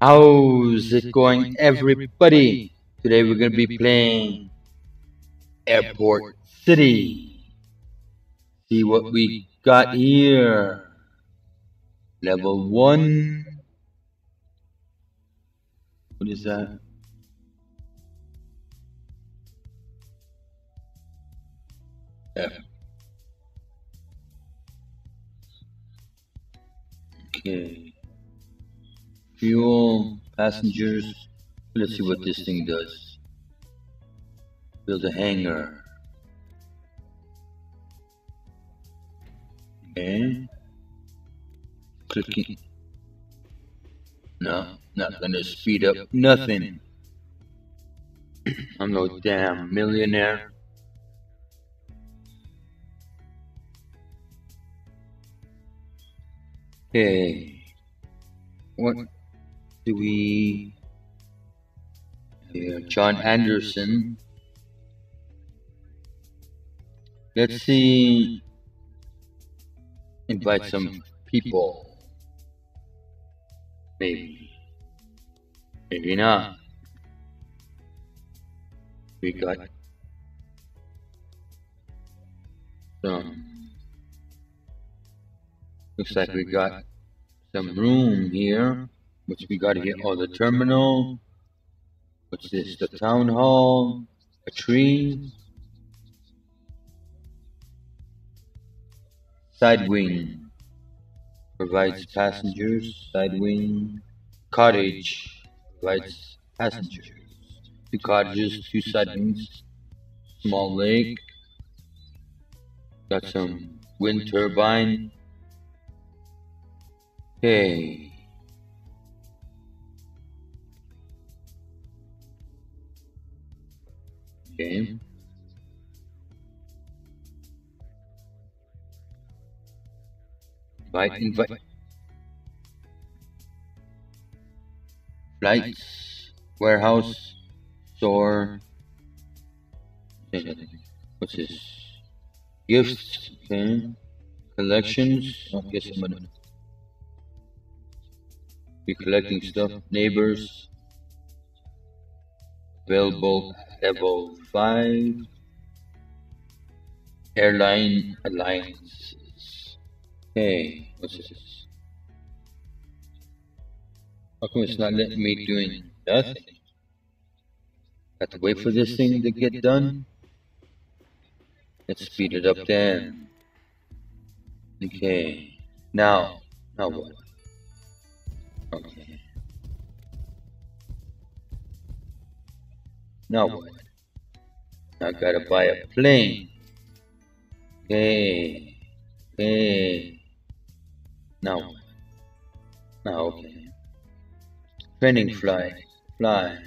How's it going, everybody? Today we're going to be playing Airport City. See what we got here. Level 1. What is that? F. Okay. Fuel, passengers. Let's see what this thing does. Build a hangar. Okay. Clicking. No, not gonna speed up nothing. I'm no damn millionaire. Okay. What we... Here, John Anderson. Let's see... Invite some people. Maybe. Maybe not. We got some Looks like we got some room here. Which we got here? Oh, the terminal. What's this? The town hall. A tree. Side wing. Provides passengers. Side wing. Cottage. Provides passengers. Two cottages, two side wings. Small lake. Got some wind turbine. Okay. Okay. Invite, invite. Flights, warehouse, store. What's this? Gifts, okay. Collections. Oh, guess I'm gonna be collecting stuff. Neighbors. Available level 5. Airline alliances. Hey, what's this? How come it's not letting me doing nothing? Have to wait for this thing to get done? Let's speed it up then. Okay. Now, now what? Okay. Now what? I gotta buy a plane. Okay. Okay. Now what? Now okay. Training fly. Fly.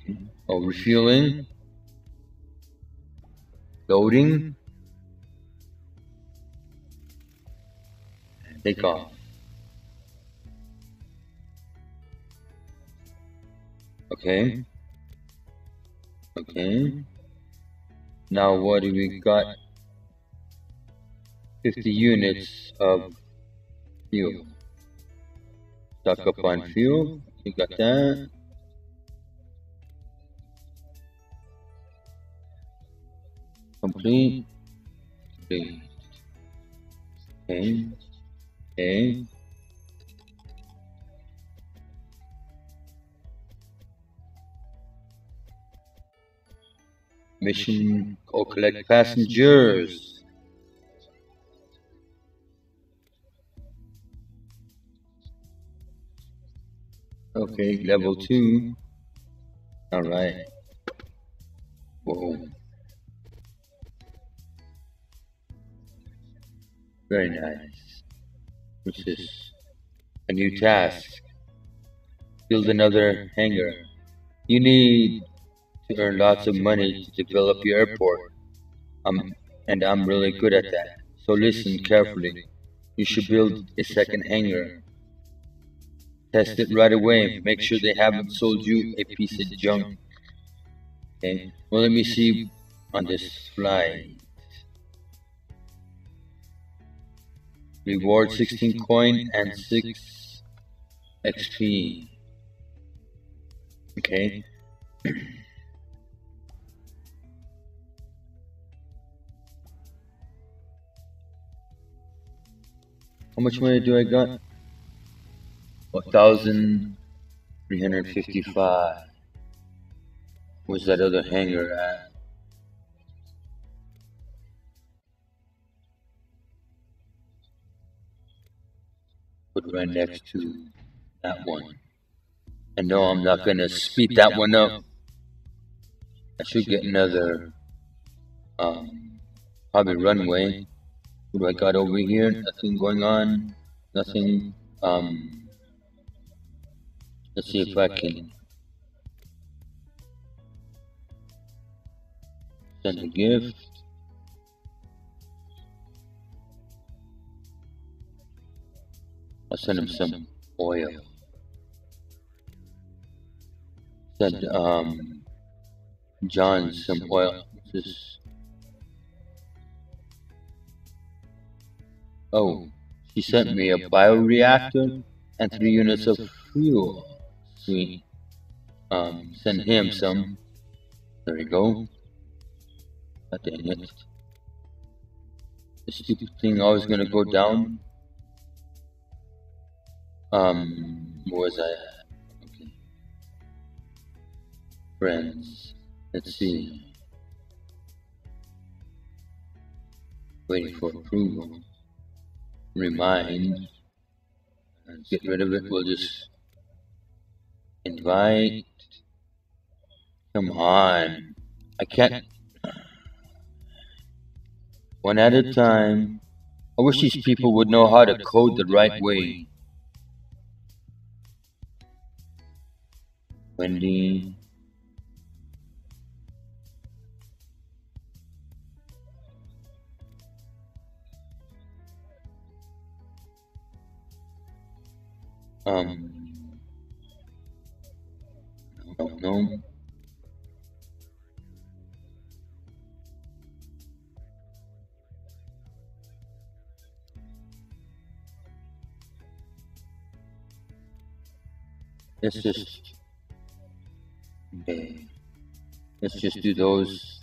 Okay. Oh, refueling. Loading. Take off. Okay. Okay. Now what do we got? 50 units of fuel. Stock up on fuel. We got that. Complete. Complete. Okay. Okay. Mission or collect passengers. Okay, level two. All right. Whoa. Very nice. What's this? A new task. Build another hangar. You need to earn lots of money to develop your airport. Um, and I'm really good at that. So listen carefully. You should build a second hangar. Test it right away. Make sure they haven't sold you a piece of junk. Okay. Well, let me see on this flight. Reward 16 coin and 6 XP. Okay. How much money do I got? A thousand three hundred fifty-five. Where's that other hangar at? Put right next to that one. And no, I'm not gonna speed that one up. I should get another, um, probably runway. What I got over here? Nothing going on. Nothing. Um, let's see if I can send a gift. I'll send him some oil. Send um John some oil. Just Oh, she sent me a bioreactor and three units of fuel. Sweet. Um, send him some. There we go. God dang it. The stupid thing always gonna go down. Um, where was I at? Okay. Friends. Let's see. Waiting for approval remind and get rid of it. We'll just invite. Come on. I can't. One at a time. I wish these people would know how to code the right way. Wendy. Um, don't know. Let's just okay. Let's just do those.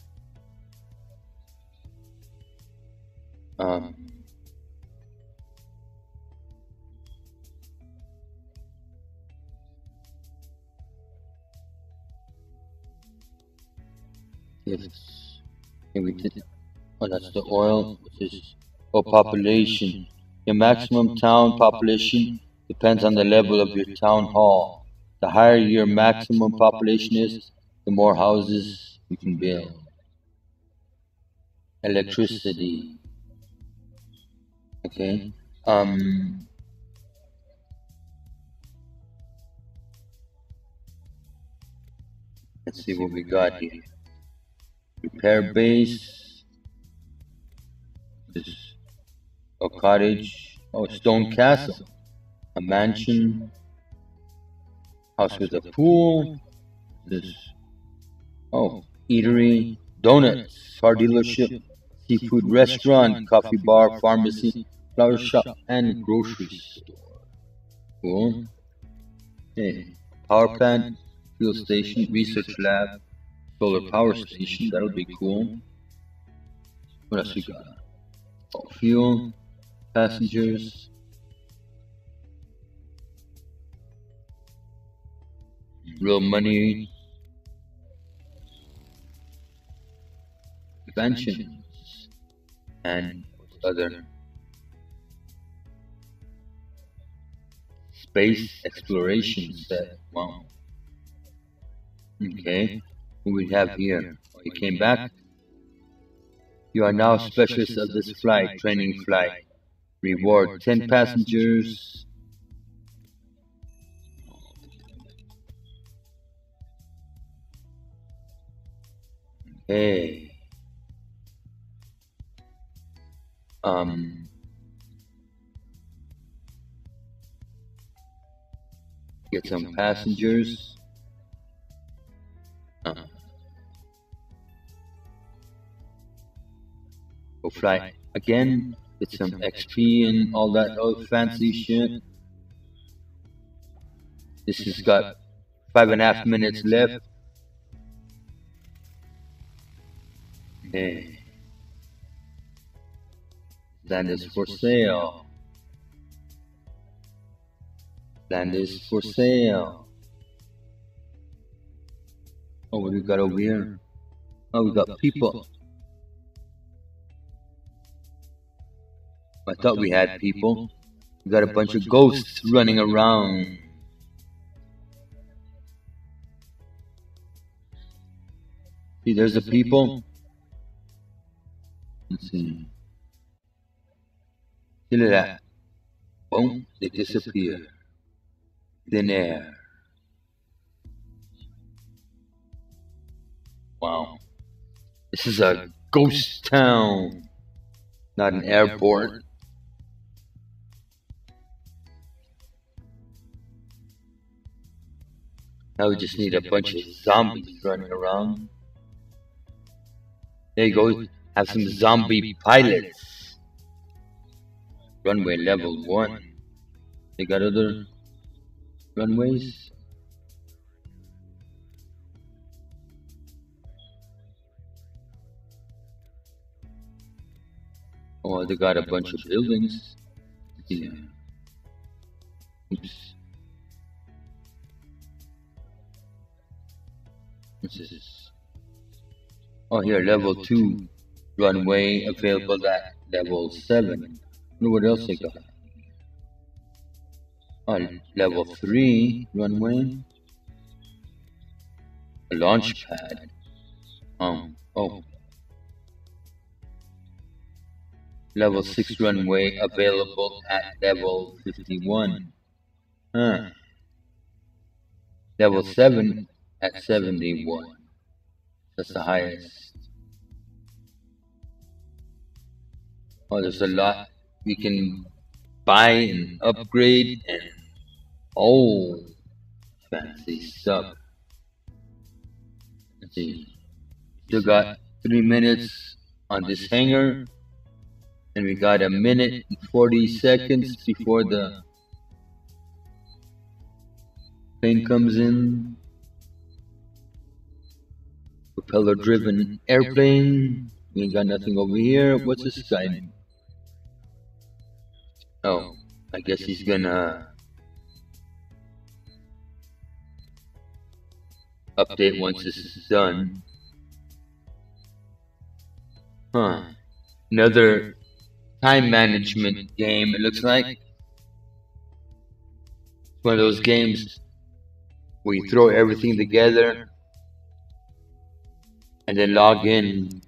Yes. And we did. Oh, that's the oil, which is for population. Your maximum town population depends on the level of your town hall. The higher your maximum population is, the more houses you can build. Electricity. Okay. Um. Let's see what we got here. Repair base. This a cottage. Oh, stone castle. A mansion. House with a pool. This. Oh, oh, eatery. Donuts. Car dealership. Seafood restaurant. Coffee bar. Pharmacy. Flower shop. And grocery store. Cool. Hey. Power plant. Fuel station. Research lab solar power station. That would be cool. What else we got? Oh, fuel, passengers. Real money. Inventions. And other space exploration set. Wow. Okay who we have here. He came back. You are now specialist of this flight, training flight. Reward 10 passengers. Okay. Um, get some passengers. Go fly again, get some XP and all that old fancy shit. This has got five and a half minutes left. Okay. Land is for sale. Land is for sale. Oh, what do we got over here? Oh, we oh, got people. I thought we had people. We got a bunch of ghosts running around. See, there's the people. Let's see. See, look at that. Boom, they disappear. Thin air. Wow. This is a ghost town, not an airport. Now we just need a bunch of zombies running around. There you go. Have some zombie pilots. Runway level one. They got other runways. Oh, oh they got a bunch of buildings. Yeah. Oops. This? Oh, here, level 2 runway available at level 7. Look what else they got. Oh, level 3 runway. A launch pad. Um, oh. Level 6 runway available at level 51. Huh. Level 7 at 71. That's the highest. Oh, there's a lot we can buy and upgrade and oh, fancy stuff. Let's see. Still got three minutes on this hangar. And we got a minute and 40 seconds before the plane comes in. Propeller driven airplane. We ain't got nothing over here. What's this guy? Oh, I guess he's gonna update once this is done. Huh. Another time management game, it looks like. One of those games where you throw everything together and then log in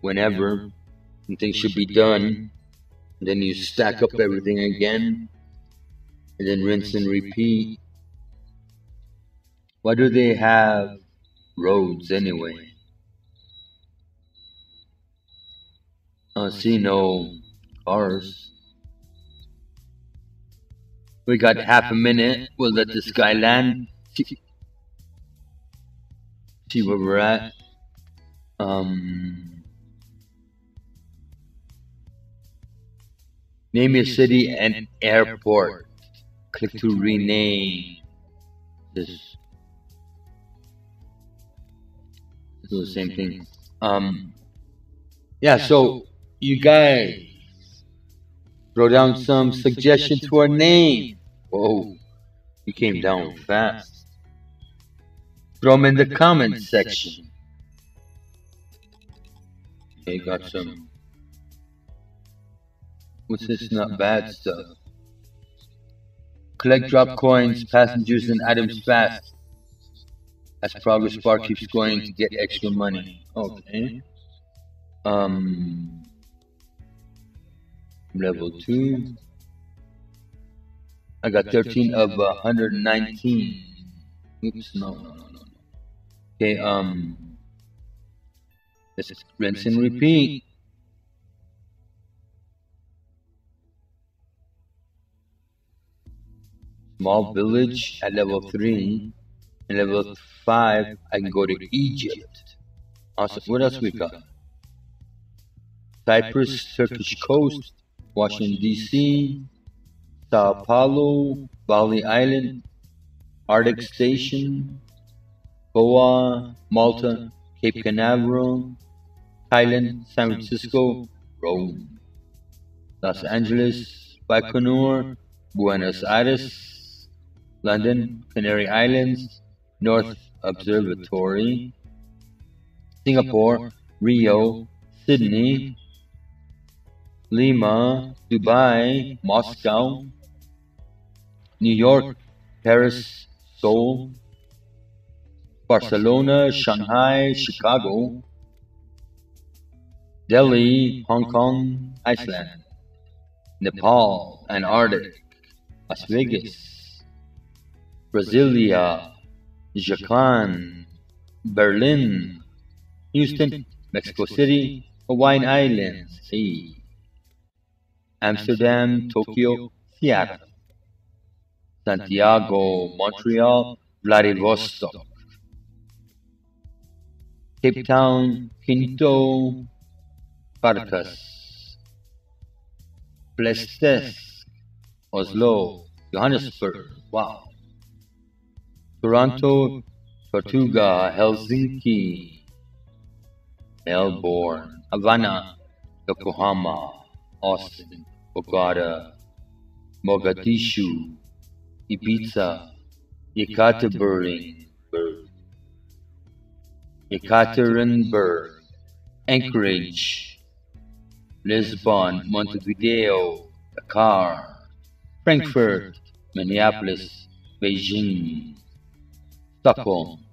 whenever things should be done. And then you stack up everything again and then rinse and repeat. Why do they have roads anyway? I see no cars. We got half a minute. We'll let this guy land. See, where we're at. Um, name your city and airport. Click to rename. This. Do the same thing. Um, yeah. So you guys throw down some suggestions for a name. Whoa, you came down fast. Throw them in the comment section. Okay, got some. What's this not bad stuff? Collect drop coins, passengers, and items fast. As progress bar keeps going to get extra money. Okay. Um level 2. I got 13 of 119. Oops, no, no, no, no. Okay, um, let's rinse and repeat. Small village at level 3. And level 5, I can go to Egypt. Awesome. What else we got? Cyprus, Turkish coast, Washington, D.C., Sao Paulo, Bali Island, Arctic Station, Goa, Malta, Cape Canaveral, Thailand, San Francisco, Rome, Los Angeles, Baikonur, Buenos Aires, London, Canary Islands, North Observatory, Singapore, Rio, Sydney, Lima, Dubai, Moscow, New York, Paris, Seoul, Barcelona, Shanghai, Chicago, Delhi, Hong Kong, Iceland, Nepal, Antarctic, Las Vegas, Brasilia, Japan, Berlin, Houston, Mexico City, Hawaiian Islands, hey. Amsterdam, Tokyo, Seattle, Santiago, Montreal, Vladivostok, Cape Town, Quinto, Caracas, Plestes, Oslo, Johannesburg, wow, Toronto, Tortuga, Helsinki, Melbourne, Havana, Yokohama, Austin, Bogota, Mogadishu, Ibiza, Yekaterinburg, Yekaterinburg, Anchorage, Lisbon, Montevideo, Dakar, Frankfurt, Minneapolis, Beijing, Stockholm,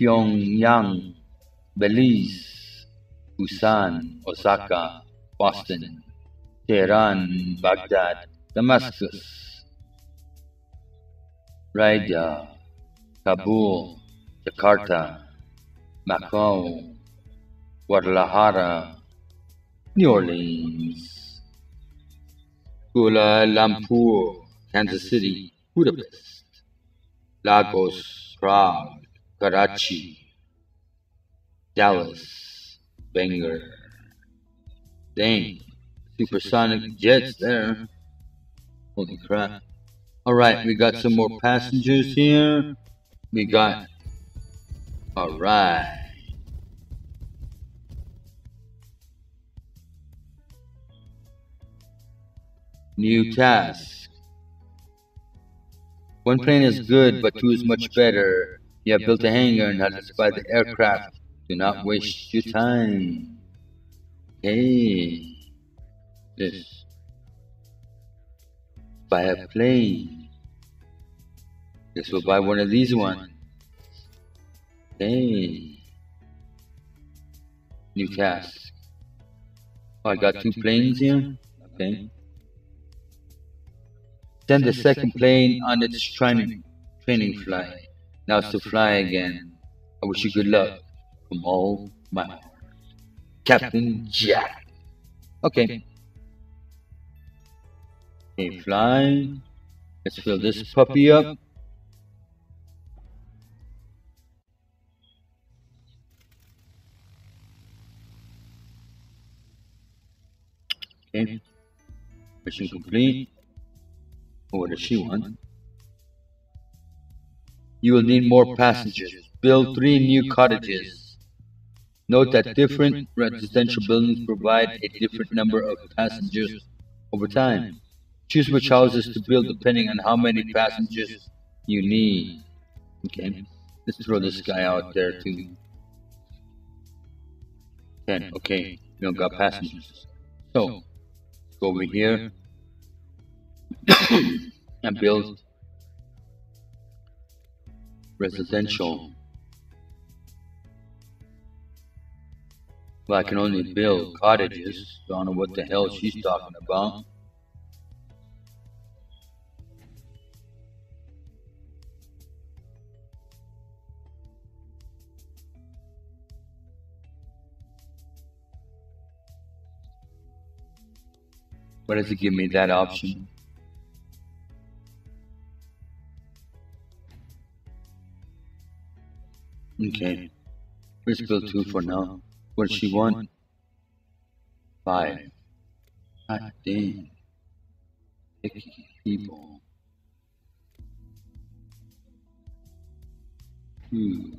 Pyongyang, Belize, Busan, Osaka, Boston, Tehran, Baghdad, Damascus, Raida, Kabul, Jakarta, Macau, Guadalajara, New Orleans, Kuala Lumpur, Kansas City, Budapest, Lagos, Prague, Karachi, Dallas, Bangor. Dang, supersonic jets there. Holy crap. Alright, we got some more passengers here. We got. Alright. New task. One plane is good, but two is much better. You have built a hangar and have spy the aircraft. Do not waste your time. Hey. This. Buy a plane. Guess we'll buy one of these ones. Hey. New task. Oh, I got two planes here? Okay. Send the second plane on its training, training flight. Now it's to fly again. I wish you good luck from all my heart. Captain Jack. Okay. Okay, fly. Let's fill this puppy up. Okay. Mission complete. What does she want? You will need more passengers. Build three new cottages. Note that different residential buildings provide a different number of passengers over time. Choose which houses to build depending on how many passengers you need. Okay, let's throw this guy out there too. 10, okay, we don't got passengers. So, go over here and build residential. Well, I can only build cottages. So I don't know what the hell she's talking about. Why does it give me that option? Okay. Let's build two for now. What does she want? Five. God damn. Picky people. two,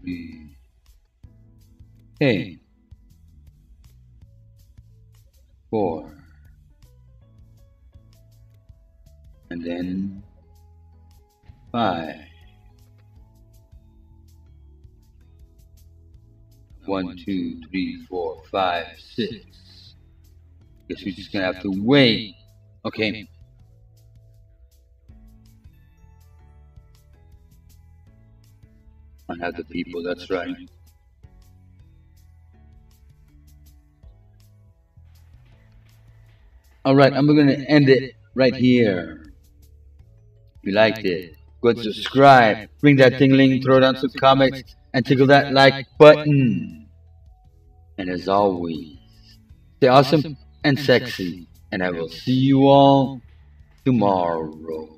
Hmm. three. Hey. Four. And then five. One, two, three, four, five, six. Guess we're just gonna have to wait. Okay. I have the people, that's right. Alright, I'm gonna end it right here. If you liked it, go and subscribe, ring that tingling, throw down some comments, and tickle that like button. And as always, stay awesome and sexy, and I will see you all tomorrow.